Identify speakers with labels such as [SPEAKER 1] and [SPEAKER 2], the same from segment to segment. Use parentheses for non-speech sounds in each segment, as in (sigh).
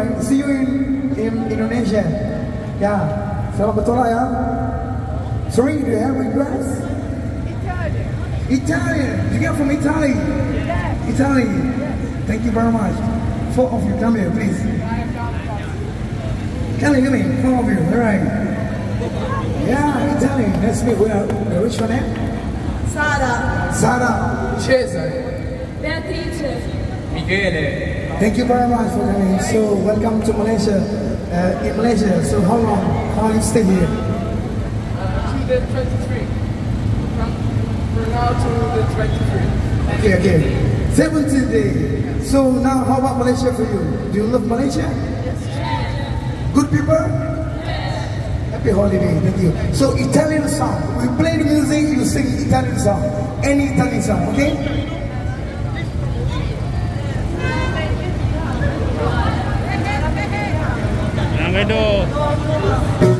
[SPEAKER 1] see you. Right, see you in, in Indonesia. Yeah, selamat bertolak ya. Sorry, do you have regrets?
[SPEAKER 2] Italian.
[SPEAKER 1] Italian. You get from Italy.
[SPEAKER 2] Yes.
[SPEAKER 1] Italy. Thank you very much. Four of you, come here, please. Come here, come here. Four of you. All right. Yeah, Italy. Let's meet. Where, where, which one? eh?
[SPEAKER 2] Sara.
[SPEAKER 1] Sara.
[SPEAKER 3] Cesare,
[SPEAKER 2] Beatrice.
[SPEAKER 3] Michele,
[SPEAKER 1] Thank you very much for coming. So, welcome to Malaysia. Uh, in Malaysia. So, how long? How long you stay here?
[SPEAKER 3] to the 23. From, from now to the 23.
[SPEAKER 1] Okay, okay. 17th day. So now, how about Malaysia for you? Do you love Malaysia? Yes. Good people? Happy holiday, thank you. So Italian song. We play the music, you sing Italian song. Any Italian song, okay?
[SPEAKER 2] Renault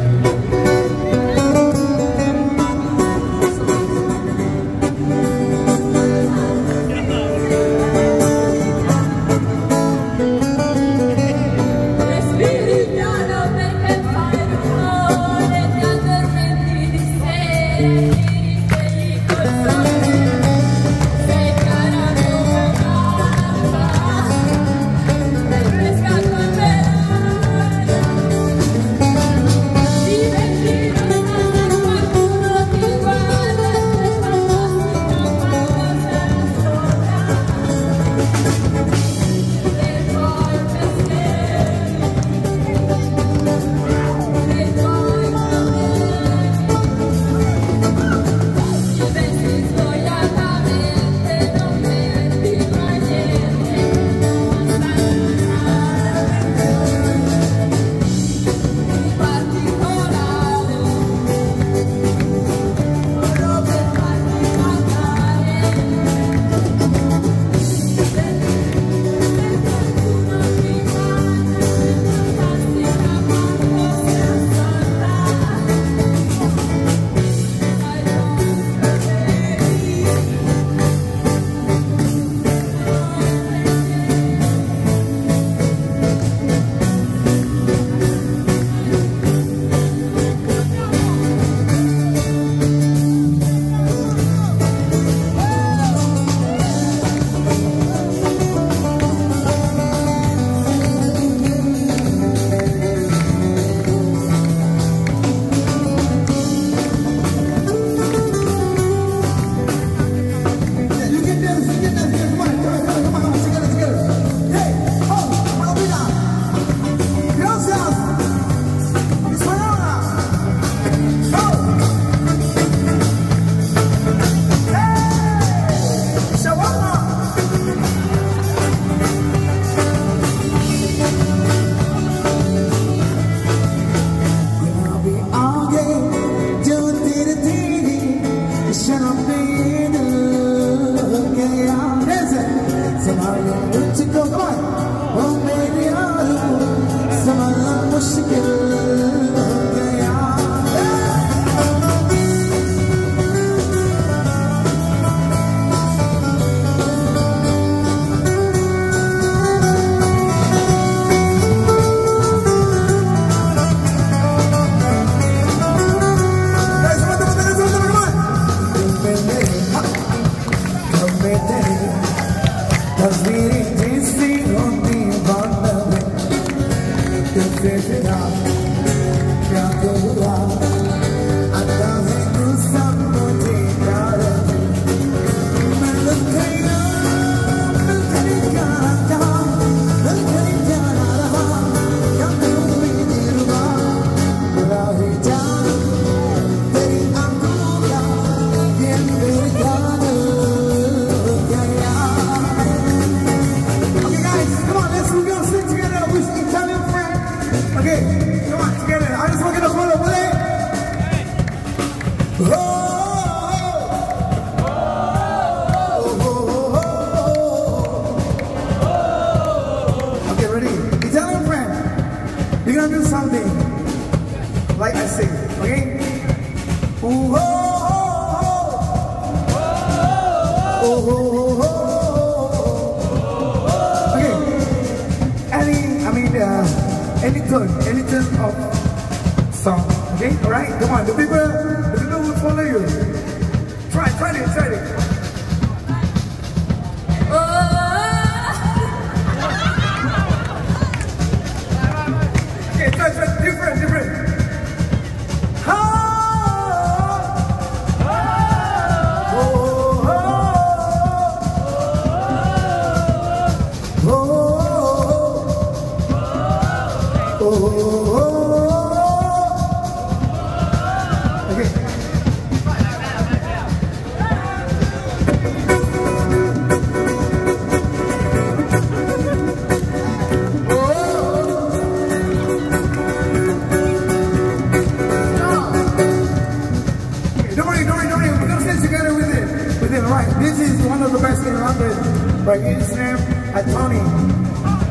[SPEAKER 2] Mario, Come
[SPEAKER 1] Bye. Song. Okay, all right. Come on, the people, the people will follow you. Try, try it, try it. (laughs) Okay, try, try, different, different. Ah, oh, oh, oh, worry, don't worry, don't worry. We're gonna sit together with it. With it, right? This is one of the best in London. Right? Instagram at Tony.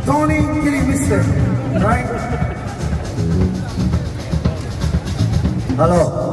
[SPEAKER 1] Tony Killing Mister. Right?
[SPEAKER 4] Halo.